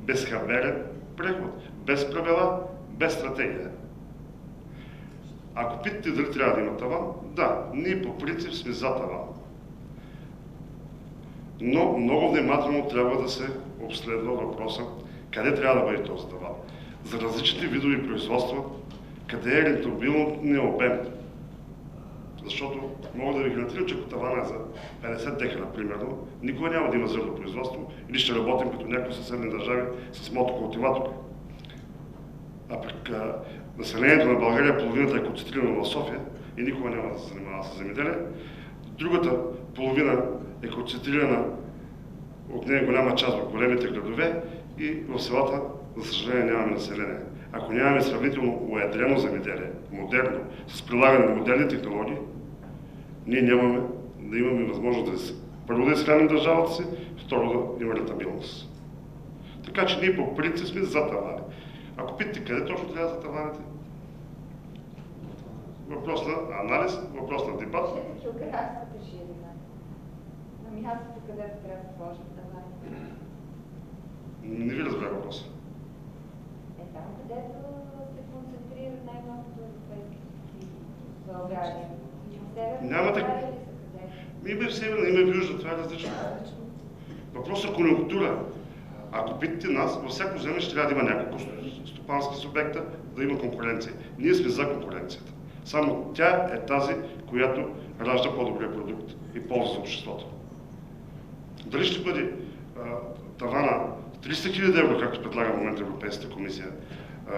B: безхаберен преход, без правила, без стратегия. Ако питате дали трябва да има таван, да, ние по принцип сме за таван. Но много внимателно трябва да се обследва въпроса къде трябва да бъде този таван. За различните видови производства, къде е рентабилният обем. Защото мога да ви гарантирам, че ако тавана е за 50 декара, примерно, никога няма да има зърно производство или ще работим като някои съседни държави с мотокултиватори. А пък населението на България, половината е концентрирано в София и никога няма да се занимава с земеделие. Другата половина е концентрирана от нея голяма част в големите градове и в селата, за съжаление, нямаме население. Ако нямаме сравнително уедрено земеделие, модерно, с прилагане на модерни технологии, ние нямаме да имаме възможност да първо да изхраним държавата си, второ да има ретабилност. Така че ние по принцип сме за тавани. Ако питате къде точно трябва за таваните, въпрос на анализ, въпрос на дебат.
M: Географската ширина. На мястото, където трябва да сложим тавани.
B: Не ви разбрах въпроса.
M: Е там, където се концентрира най-малкото европейски България. Северна
B: Няма так-
M: България ли са къде?
B: Има и в северна, има в южна, това е различно. Въпросът е конъюнктура. Ако питате нас, във всяко земе ще трябва да има няколко сто- стопански субекта, да има конкуренция. Ние сме за конкуренцията. Само тя е тази, която ражда по-добрия продукт и полза за обществото. Дали ще бъде а, тавана 300 000 евро, както предлага в момента Европейската комисия, а,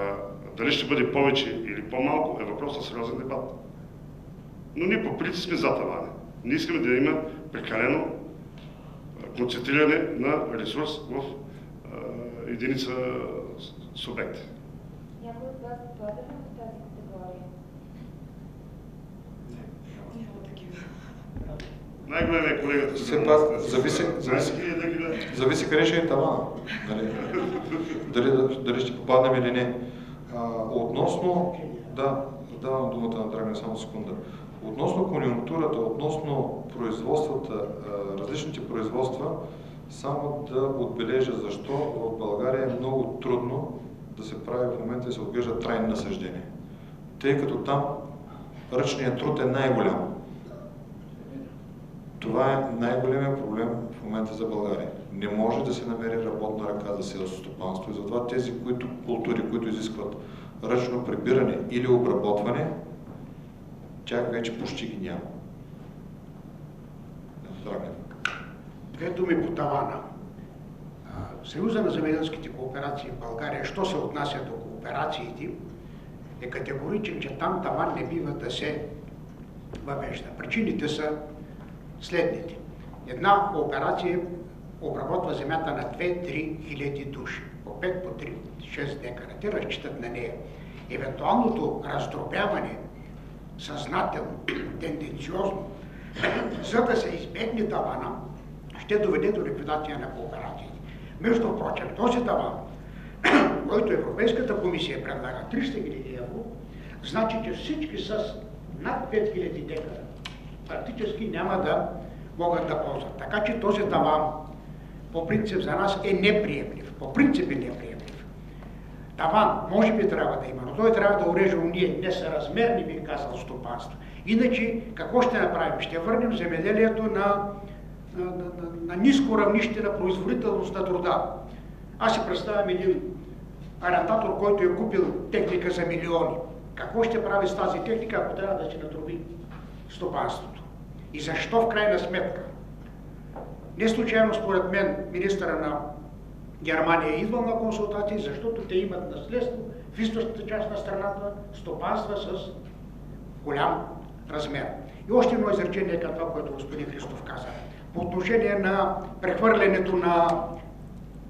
B: дали ще бъде повече или по-малко, е въпрос на сериозен дебат. Но ние по принцип сме за тавана. Не искаме да има прекалено концентриране на ресурс в единица субекти.
M: Някой от вас попада ли в тази категория?
B: Най-големият колегата.
A: Все пак, зависи, зависи,
B: Зависи.
A: зависи къде ще е тавана. Нали? Дали, дали ще попаднем или не. А, относно, да, давам думата на Драган само секунда. Относно конъюнктурата, относно производствата, различните производства, само да отбележа защо в България е много трудно да се прави в момента и се отглежда трайни насъждения. Тъй като там ръчният труд е най-голям. Това е най-големият проблем в момента за България. Не може да се намери работна ръка за селско стопанство и затова тези които, култури, които изискват ръчно прибиране или обработване, тях вече почти ги няма. Драгнев.
E: Две думи по тавана. Съюза на земеделските кооперации в България, що се отнася до кооперациите, е категоричен, че там таван не бива да се въвежда. Причините са следните. Една кооперация обработва земята на 2-3 хиляди души, по 5, по 3, 6 декара. Те разчитат на нея. Евентуалното раздробяване съзнателно, тенденциозно, за да се избегне тавана, ще доведе до ликвидация на кооперациите. Между прочим, този таван, който Европейската комисия предлага 300 000 евро, значи, че всички с над 5000 декара практически няма да могат да ползват. Така че този таван по принцип за нас е неприемлив. По принцип е неприемлив. Таван може би трябва да има, но той трябва да уреже уния несъразмерни, бих казал, стопанства. Иначе какво ще направим? Ще върнем земеделието на, на, на, на, ниско равнище на производителност на труда. Аз си представям един арендатор, който е купил техника за милиони. Какво ще прави с тази техника, ако трябва да си натроби стопанството? И защо в крайна сметка? Не случайно, според мен, министъра на Германия е идвал на консултации, защото те имат наследство в източната част на страната стопанства с голям размер. И още едно изречение към това, което господин Христов каза. По отношение на прехвърлянето на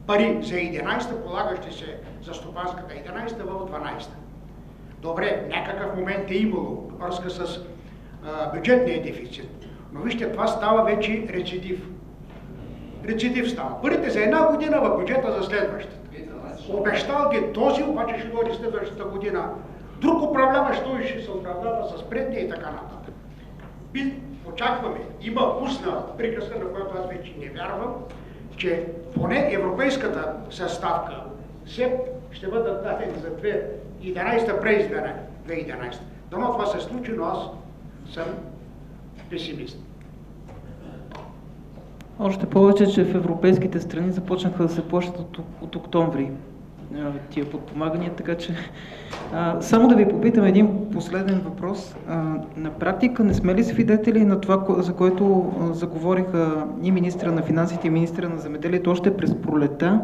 E: пари за 11-та, полагащи се за стопанската 11-та в 12-та. Добре, някакъв момент е имало връзка с а, бюджетния дефицит, но вижте, това става вече рецидив. Рецидив става. Парите за една година в бюджета за следващата. Обещал ги този, обаче ще дойде следващата година. Друг управляващ той ще се управлява с предния и така нататък. Би, очакваме, има устна приказка, на която аз вече не вярвам, че поне европейската съставка СЕП ще бъдат дадени за 2011 през 2011. Дано това се случи, но аз съм песимист.
K: Още повече, че в европейските страни започнаха да се плащат от, от октомври тия подпомагания, така че а, само да ви попитам един последен въпрос. А, на практика не сме ли свидетели на това, за което заговориха и министра на финансите и министра на земеделието още през пролета,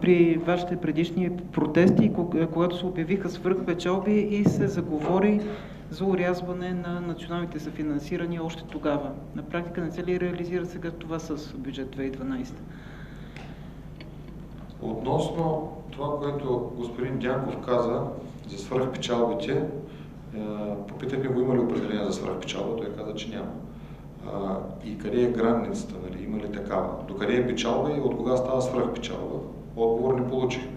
K: при вашите предишни протести, кога- когато се обявиха свръхпечалби и се заговори за урязване на националните съфинансирания още тогава. На практика не се ли реализира сега това с бюджет 2012?
A: Относно това, което господин Дянков каза за свръхпечалбите, е, попитахме го има ли определение за свръхпечалба, той каза, че няма. И къде е границата, нали? има ли такава? До къде е печалба и от кога става свръхпечалба? Отговор не получихме.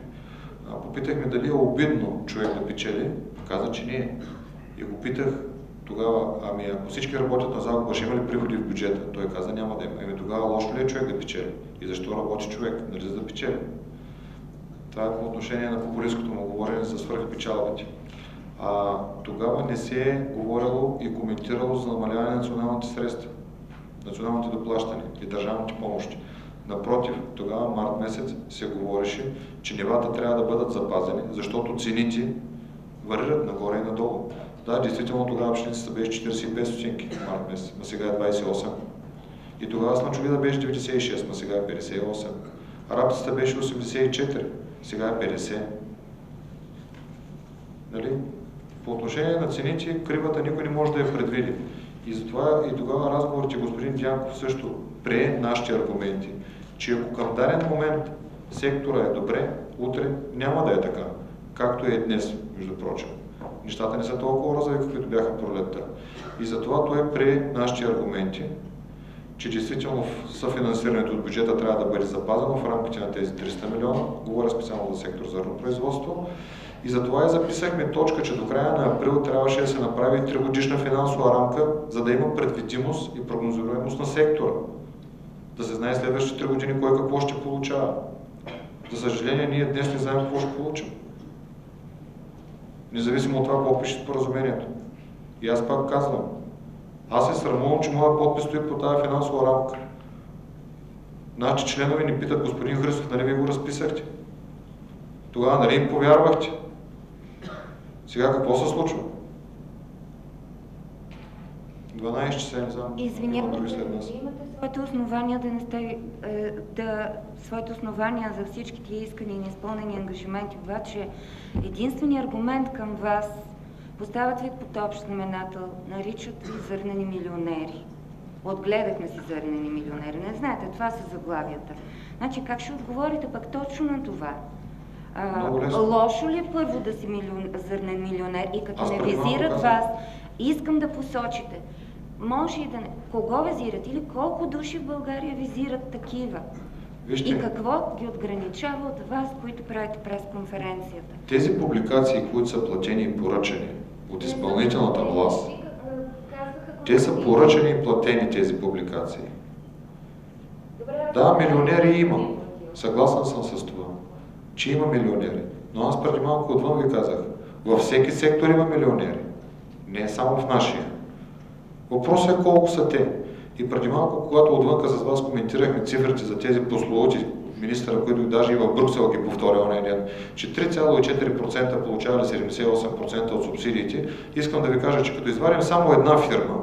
A: Попитахме дали е обидно човек да печели, каза, че не е. И го питах тогава, ами ако всички работят на загуба, ще има ли приходи в бюджета? Той каза, няма да има. Ами тогава лошо ли е човек да печели? И защо работи човек? Нали за да печели? Това е по отношение на популистското му говорене за свръхпечалбите. А, тогава не се е говорило и коментирало за намаляване на националните средства, националните доплащания и държавните помощи. Напротив, тогава март месец се говореше, че нивата трябва да бъдат запазени, защото цените варират нагоре и надолу. Да, действително тогава пшеницата беше 45 стотинки март месец, но сега е 28. И тогава слънчовида беше 96, но сега е 58. Рапицата беше 84, сега е 50. Нали? По отношение на цените, кривата никой не може да я предвиди. И затова и тогава разговорите господин Дянков също прие нашите аргументи, че ако към даден момент сектора е добре, утре няма да е така, както е днес, между прочим. Нещата не са толкова розови, каквито бяха пролетта. И затова той прие нашите аргументи, че действително съфинансирането от бюджета трябва да бъде запазено в рамките на тези 300 милиона, говоря специално за сектор зърно производство, и затова и записахме точка, че до края на април трябваше да се направи тригодишна финансова рамка, за да има предвидимост и прогнозируемост на сектора. Да се знае следващите три години кой какво ще получава. За съжаление, ние днес не знаем какво ще получим. Независимо от това, какво пише споразумението. И аз пак казвам, аз се срамувам, че моят подпис стои по тази финансова рамка. Нашите членове ни питат, господин Христов, нали ви го разписахте? Тогава нали им повярвахте? Сега какво се случва? 12 часа, не знам. има други след нас.
L: Извинявайте, имате своите основания да не сте, е, да, своите основания за всички тия искани и неизпълнени ангажименти, обаче единственият аргумент към вас поставят ви под общ знаменател, наричат ви зърнени милионери. Отгледахме си зърнени милионери. Не знаете, това са заглавията. Значи как ще отговорите пък точно на това? А, лошо ли е първо да си милион, зърнен милионер и като
A: Аз
L: не визират вас, искам да посочите, може и да не... Кого визират или колко души в България визират такива?
A: Вижте.
L: И какво ги отграничава от вас, които правите пресконференцията?
A: Тези публикации, които са платени и поръчани от изпълнителната власт, те са поръчани и платени тези публикации. Да, милионери има. Съгласен съм с това, че има милионери. Но аз преди малко отвън ви казах, във всеки сектор има милионери. Не само в нашия. Въпросът е колко са те. И преди малко, когато отвънка с вас коментирахме цифрите за тези пословути министра, които даже и в Брюксел ги повторя онен ден, че 3,4% получавали 78% от субсидиите, искам да ви кажа, че като извадим само една фирма,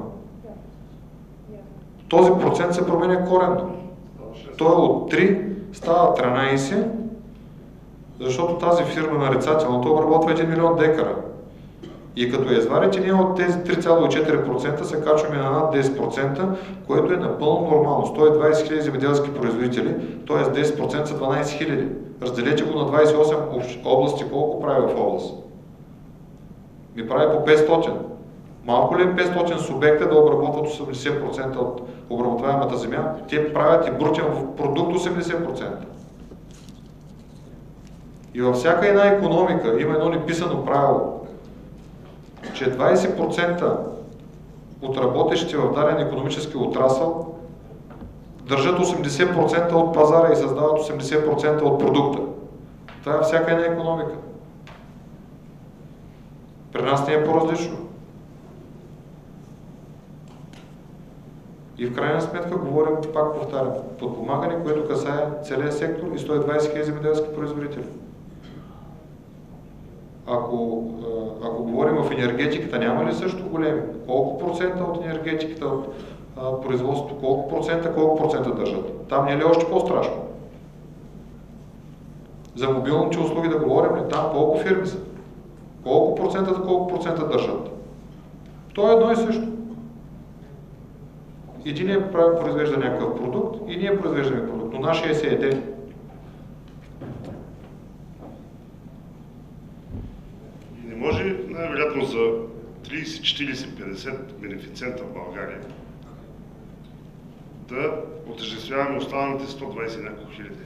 A: този процент се променя коренно. Той е от 3 става 13, защото тази фирма нарицателната обработва 1 милион декара. И като я извадите, ние от тези 3,4% се качваме на над 10%, което е напълно нормално. 120 000 земеделски производители, т.е. 10% са 12 000. Разделете го на 28 общ- области, колко прави в област? Ми прави по 500. Малко ли е 500 субекта да обработват 80% от обработваемата земя? Те правят и брутен продукт 80%. И във всяка една економика има едно неписано правило, че 20% от работещите в даден економически отрасъл държат 80% от пазара и създават 80% от продукта. Това е всяка една економика. При нас не е по-различно. И в крайна сметка говорим, пак повтарям, подпомагане, което касае целия сектор и 120 000 земеделски производители. Ако, ако говорим в енергетиката, няма ли също големи? Колко процента от енергетиката, от производството, колко процента, колко процента държат? Там не е ли още по-страшно? За мобилните услуги да говорим ли? Там колко фирми са? Колко процента, колко процента държат? То е едно и също. Единият произвежда някакъв продукт и ние произвеждаме продукт, но нашия се еде.
B: И не може най-вероятно за 30, 40, 50 бенефициента в България да отъждествяваме останалите 120 и няколко хиляди.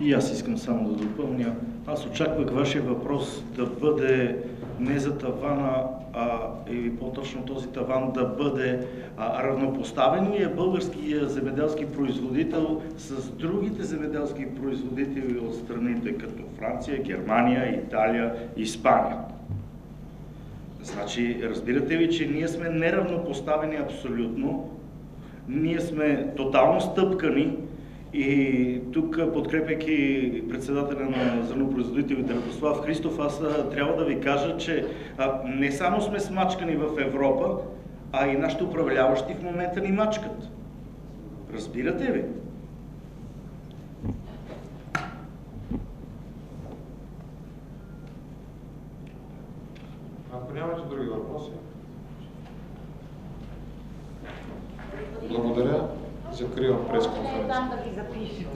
G: И аз искам само да допълня. Аз очаквах вашия въпрос да бъде не за тавана, а или по-точно този таван да бъде а, равнопоставения българския земеделски производител с другите земеделски производители от страните като Франция, Германия, Италия, Испания. Значи, разбирате ли, че ние сме неравнопоставени абсолютно, ние сме тотално стъпкани и тук, подкрепяйки председателя на зърнопроизводителите Радослав Христов, аз трябва да ви кажа, че не само сме смачкани в Европа, а и нашите управляващи в момента ни мачкат. Разбирате ли?
A: Ако нямате други въпроси, благодаря. Закривам пресконференцията.
L: да ви запиша.